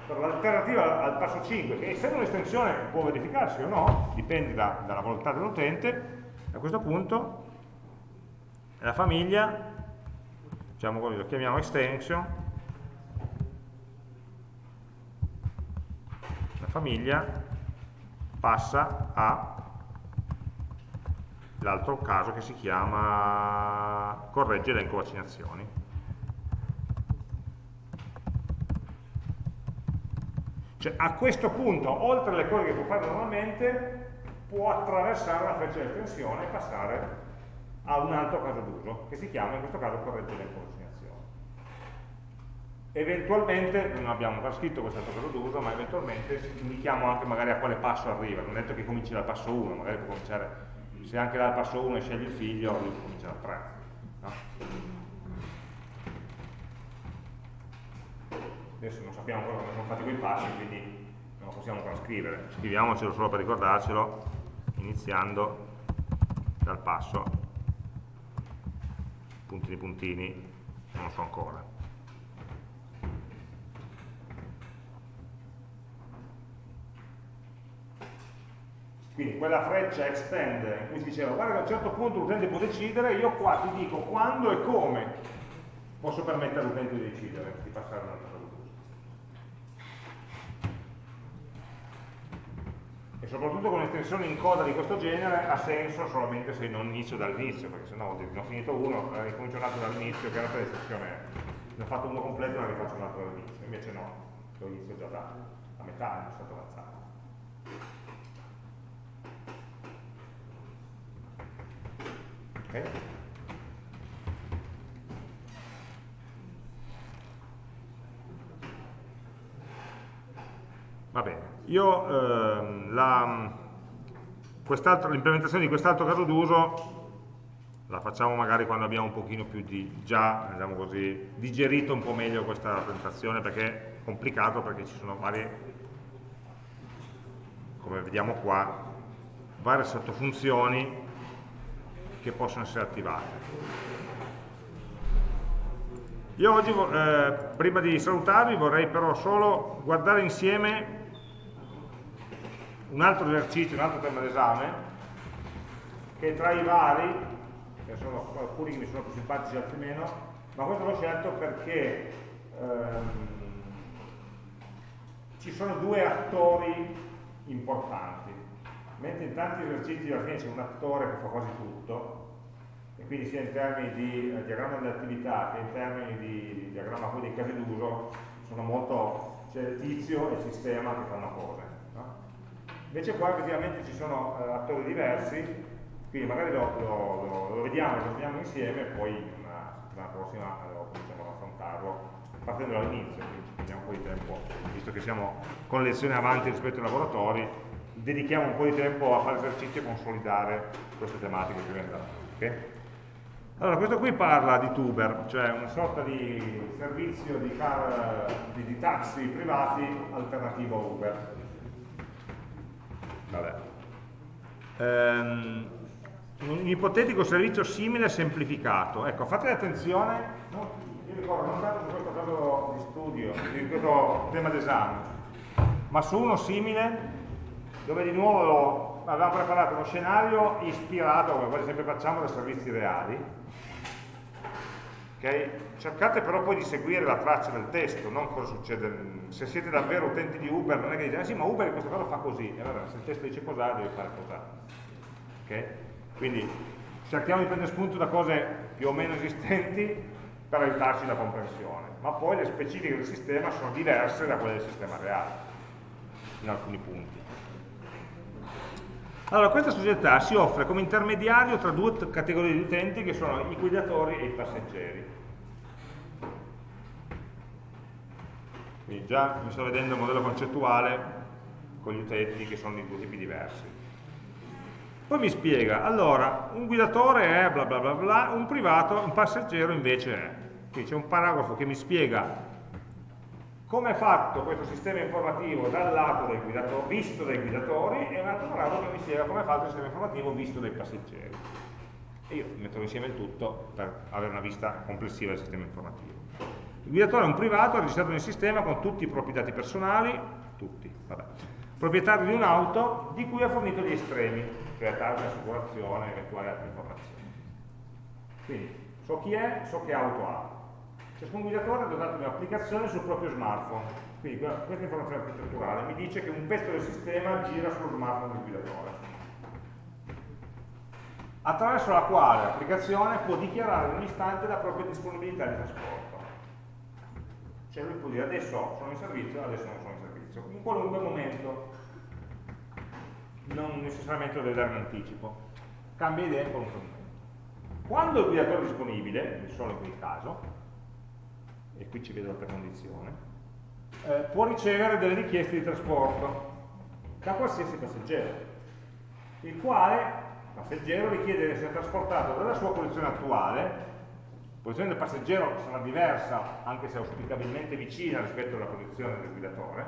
Per l'alternativa al passo 5 che essendo un'estensione può verificarsi o no dipende da, dalla volontà dell'utente a questo punto la famiglia diciamo così, lo chiamiamo extension famiglia passa a l'altro caso che si chiama corregge elenco vaccinazioni. Cioè a questo punto, oltre alle cose che può fare normalmente, può attraversare la freccia di estensione e passare a un altro caso d'uso, che si chiama in questo caso corregge elenco vaccinazioni. Eventualmente, non abbiamo ancora scritto questo caso d'uso, ma eventualmente indichiamo anche magari a quale passo arriva, non è detto che cominci dal passo 1, magari può cominciare, se anche dal passo 1 scegli il figlio, lui comincia dal 3. No? Adesso non sappiamo cosa sono fatti quei passi, quindi non lo possiamo trascrivere, scriviamocelo solo per ricordarcelo, iniziando dal passo, puntini puntini, non lo so ancora. Quindi quella freccia extend in cui si diceva guarda che a un certo punto l'utente può decidere, io qua ti dico quando e come posso permettere all'utente di decidere, di passare una cosa e soprattutto con un'estensione in coda di questo genere ha senso solamente se non inizio dall'inizio, perché se no ho finito uno, eh, ricomincio un altro dall'inizio, che è una l'estensione ne ho fatto uno completo e ne rifaccio un altro dall'inizio, invece no, lo inizio già da, a metà, non stato avanzato. Okay. Va bene io ehm, l'implementazione di quest'altro caso d'uso la facciamo magari quando abbiamo un pochino più di già diciamo così, digerito un po' meglio questa presentazione perché è complicato perché ci sono varie come vediamo qua varie sottofunzioni che possono essere attivate. Io oggi, eh, prima di salutarvi, vorrei però solo guardare insieme un altro esercizio, un altro tema d'esame, che tra i vari, che sono alcuni che mi sono più simpatici, altri meno, ma questo l'ho scelto perché ehm, ci sono due attori importanti. Mentre in tanti esercizi alla fine c'è un attore che fa quasi tutto, e quindi sia in termini di eh, diagramma delle attività che in termini di, di diagramma poi dei casi d'uso sono molto, c'è il tizio e il sistema che fanno cose. Invece qua effettivamente ci sono eh, attori diversi, quindi magari lo, lo, lo, lo vediamo, lo vediamo insieme e poi una settimana prossima eh, cominciamo ad affrontarlo partendo dall'inizio, quindi ci prendiamo un po' di tempo, visto che siamo con lezioni avanti rispetto ai laboratori, dedichiamo un po' di tempo a fare esercizi e consolidare queste tematiche più in okay? Allora, questo qui parla di Tuber, cioè una sorta di servizio di, car, di, di taxi privati alternativo a Uber. Vabbè. Um, un ipotetico servizio simile semplificato. Ecco, fate attenzione, io ricordo non tanto su questo caso di studio, di questo tema d'esame, ma su uno simile, dove di nuovo avevamo preparato uno scenario ispirato, come quasi sempre facciamo, da servizi reali, Okay? Cercate però poi di seguire la traccia del testo, non cosa succede. Se siete davvero utenti di Uber, non è che dite, ah sì, ma Uber in questo caso fa così. E allora, se il testo dice cos'ha, devi fare cos'ha. Okay? Quindi cerchiamo di prendere spunto da cose più o meno esistenti per aiutarci la comprensione. Ma poi le specifiche del sistema sono diverse da quelle del sistema reale, in alcuni punti. Allora, questa società si offre come intermediario tra due categorie di utenti che sono i guidatori e i passeggeri. Quindi già mi sto vedendo il modello concettuale con gli utenti che sono di due tipi diversi. Poi mi spiega, allora, un guidatore è bla bla bla bla, un privato, un passeggero invece è. Qui c'è un paragrafo che mi spiega come è fatto questo sistema informativo dal lato del guidatore, visto dai guidatori e un altro paragrafo che mi spiega come è fatto il sistema informativo visto dai passeggeri. E io metto insieme il tutto per avere una vista complessiva del sistema informativo. Il guidatore è un privato registrato nel sistema con tutti i propri dati personali, tutti, vabbè, proprietario di un'auto di cui ha fornito gli estremi, cioè targa, assicurazione, eventuali altre informazioni. Quindi so chi è, so che auto ha, Ciascun guidatore ha dotato di un'applicazione sul proprio smartphone. Quindi questa informazione architetturale mi dice che un pezzo del sistema gira sullo smartphone del guidatore. Attraverso la quale l'applicazione può dichiarare in un istante la propria disponibilità di trasporto. Cioè lui può dire adesso sono in servizio, adesso non sono in servizio, in qualunque momento. Non necessariamente lo deve dare in anticipo. Cambia idea in qualunque momento. Quando il guidatore è disponibile, solo in quel caso, e qui ci vedo la precondizione, eh, può ricevere delle richieste di trasporto da qualsiasi passeggero, il quale passeggero richiede di essere trasportato dalla sua posizione attuale, posizione del passeggero sarà diversa anche se auspicabilmente vicina rispetto alla posizione del guidatore,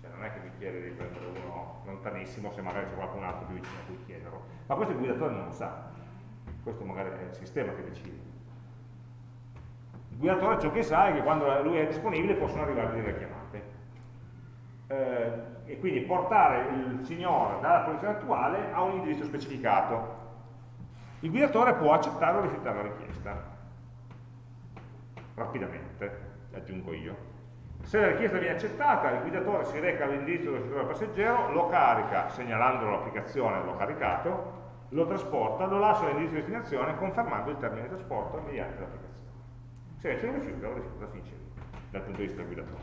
cioè non è che mi chiede di prendere uno lontanissimo se magari c'è qualcun altro più vicino a cui chiederlo, ma questo il guidatore non lo sa, questo magari è il sistema che decide. Il guidatore ciò che sa è che quando lui è disponibile possono arrivare delle chiamate. Eh, e quindi portare il signore dalla posizione attuale a un indirizzo specificato. Il guidatore può accettare o rifiutare la richiesta. Rapidamente, aggiungo io. Se la richiesta viene accettata, il guidatore si reca all'indirizzo del passeggero, lo carica segnalandolo l'applicazione, l'ho caricato, lo trasporta, lo lascia all'indirizzo di destinazione confermando il termine di trasporto mediante l'applicazione. Se ce lo rifiuta, lo rifiuta, finisce dal punto di vista del guidatore.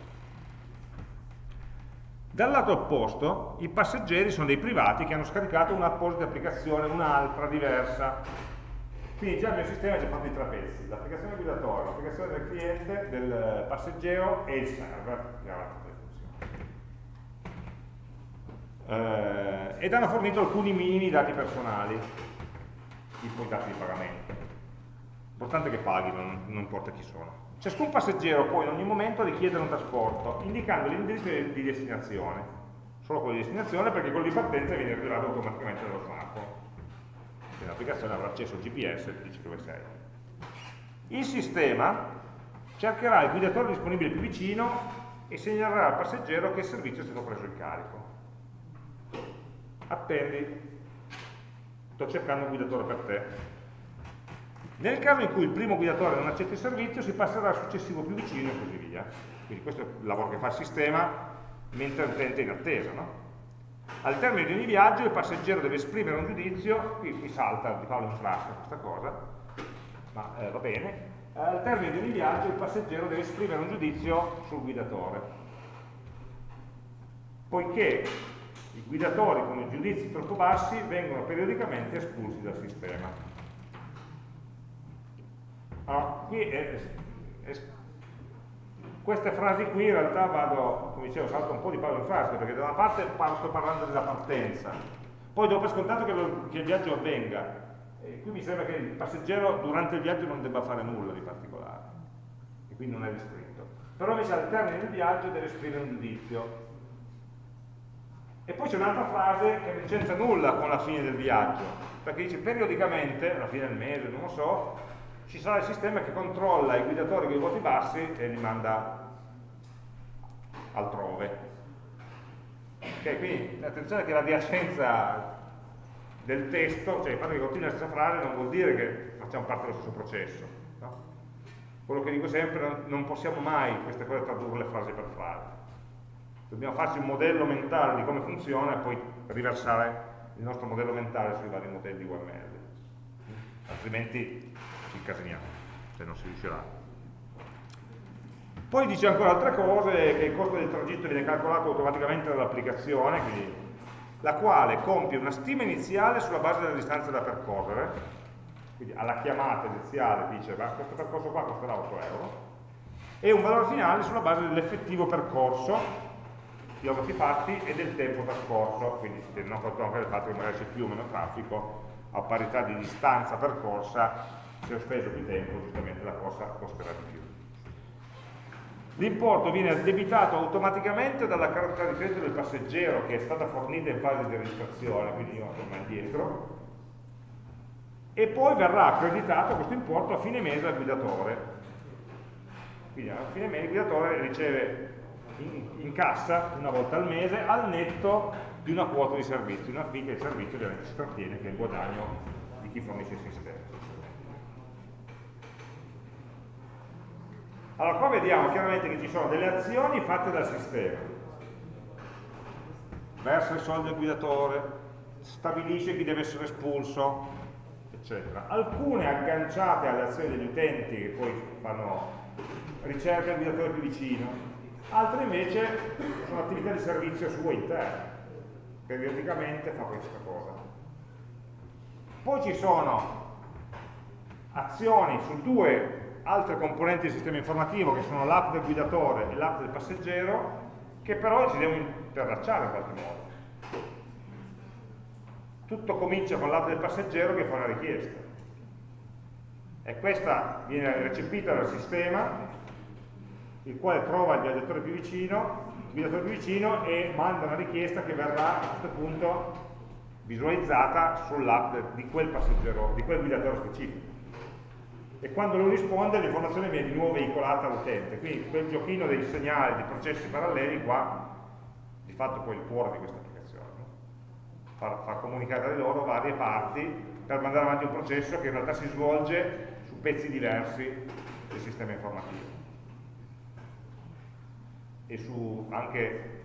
Dal lato opposto, i passeggeri sono dei privati che hanno scaricato un'apposita applicazione, un'altra diversa. Quindi già il mio sistema è già fatto di tre pezzi, l'applicazione guidatore, l'applicazione del cliente, del passeggero e il server, eh, ed hanno fornito alcuni minimi dati personali, tipo i dati di pagamento. L'importante è che paghino, non, non importa chi sono. Ciascun passeggero può in ogni momento richiedere un trasporto, indicando l'indirizzo di destinazione, solo quello di destinazione perché quello di partenza viene rilevato automaticamente dallo smartphone. L'applicazione avrà accesso al GPS e ti dice dove sei. Il sistema cercherà il guidatore disponibile più vicino e segnalerà al passeggero che il servizio è stato preso in carico. Attendi, sto cercando un guidatore per te. Nel caso in cui il primo guidatore non accetti il servizio si passerà al successivo più vicino e così via. Quindi questo è il lavoro che fa il sistema mentre l'utente è in attesa. No? Al termine di ogni viaggio il passeggero deve esprimere un giudizio, qui mi salta di Paolo in flash questa cosa, ma eh, va bene, al termine di ogni viaggio il passeggero deve esprimere un giudizio sul guidatore. Poiché i guidatori con i giudizi troppo bassi vengono periodicamente espulsi dal sistema. Allora, qui è, è, queste frasi qui in realtà vado, come dicevo, salto un po' di palo in frasca, perché da una parte sto parlando della partenza, poi dopo è scontato che, lo, che il viaggio avvenga, e qui mi sembra che il passeggero durante il viaggio non debba fare nulla di particolare, e quindi non è descritto. Però invece al termine del viaggio deve esprimere un giudizio. E poi c'è un'altra frase che non c'entra nulla con la fine del viaggio, perché dice periodicamente, alla fine del mese, non lo so, ci sarà il sistema che controlla i guidatori con i voti bassi e li manda altrove. Ok, quindi attenzione che la adiacenza del testo, cioè il fatto che continui la stessa frase non vuol dire che facciamo parte dello stesso processo. No? Quello che dico sempre, non possiamo mai queste cose tradurle frase per frase. Dobbiamo farci un modello mentale di come funziona e poi riversare il nostro modello mentale sui vari modelli UML. Altrimenti ci incasiniamo, se non si riuscirà. Poi dice ancora altre cose, che il costo del tragitto viene calcolato automaticamente dall'applicazione, la quale compie una stima iniziale sulla base della distanza da percorrere, quindi alla chiamata iniziale dice ma questo percorso qua costerà 8 euro, e un valore finale sulla base dell'effettivo percorso, chilometri fatti e del tempo trascorso, quindi tengono conto anche del fatto che magari c'è più o meno traffico, a parità di distanza percorsa, se ho speso più tempo giustamente la corsa costerà di più. L'importo viene addebitato automaticamente dalla carta di credito del passeggero che è stata fornita in fase di registrazione, quindi io torno indietro, e poi verrà accreditato questo importo a fine mese al guidatore. Quindi a fine mese il guidatore riceve in, in cassa una volta al mese al netto di una quota di servizio, una che il servizio ovviamente si trattiene, che è il guadagno di chi fornisce il sistema. Allora qua vediamo chiaramente che ci sono delle azioni fatte dal sistema. Versa i soldi al guidatore, stabilisce chi deve essere espulso, eccetera. Alcune agganciate alle azioni degli utenti che poi fanno ricerca del guidatore più vicino, altre invece sono attività di servizio sue interne, periodicamente fa questa cosa. Poi ci sono azioni su due altre componenti del sistema informativo che sono l'app del guidatore e l'app del passeggero che però si devono interracciare in qualche modo. Tutto comincia con l'app del passeggero che fa una richiesta e questa viene recepita dal sistema il quale trova il viaggiatore più vicino, il guidatore più vicino e manda una richiesta che verrà a questo punto visualizzata sull'app di quel passeggero, di quel guidatore specifico e quando lui risponde l'informazione viene di nuovo veicolata all'utente. Quindi quel giochino dei segnali, di processi paralleli qua, di fatto poi il cuore di questa applicazione. No? Far, far, comunicare tra loro varie parti per mandare avanti un processo che in realtà si svolge su pezzi diversi del sistema informativo. E su anche,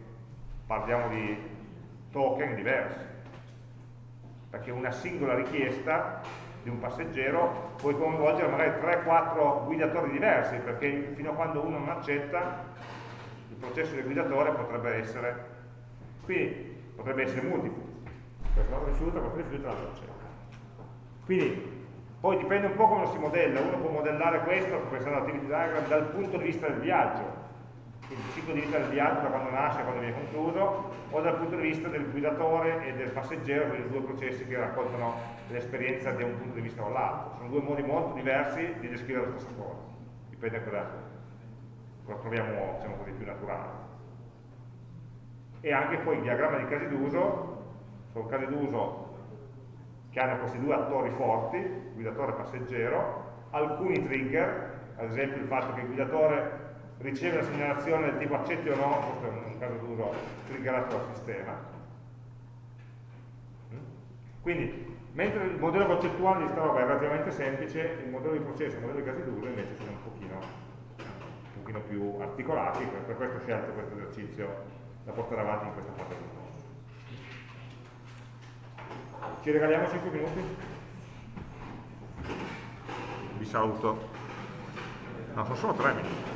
parliamo di token diversi, perché una singola richiesta di un passeggero, puoi coinvolgere magari 3-4 guidatori diversi, perché fino a quando uno non accetta, il processo del guidatore potrebbe essere, quindi potrebbe essere multiplo. Questo rifiuta, questo rifiuta, l'altro accetta. Quindi, poi dipende un po' come si modella, uno può modellare questo, pensando all'attività diagram, dal punto di vista del viaggio, il ciclo di vita del viaggio da quando nasce a quando viene concluso, o dal punto di vista del guidatore e del passeggero, quindi due processi che raccontano l'esperienza da un punto di vista o all'altro. Sono due modi molto diversi di descrivere la stessa cosa, dipende da cosa, cosa troviamo diciamo così, più naturale. E anche poi il diagramma di casi d'uso, sono casi d'uso che hanno questi due attori forti, guidatore e passeggero, alcuni trigger, ad esempio il fatto che il guidatore riceve la segnalazione del tipo accetti o no, questo è un caso d'uso triggerato dal sistema. Quindi, mentre il modello concettuale di questa roba è relativamente semplice, il modello di processo e il modello di casi d'uso invece sono un pochino, un pochino più articolati, per, per questo ho scelto questo esercizio da portare avanti in questa fase del corso. Ci regaliamo 5 minuti? Vi saluto. No, sono solo 3 minuti.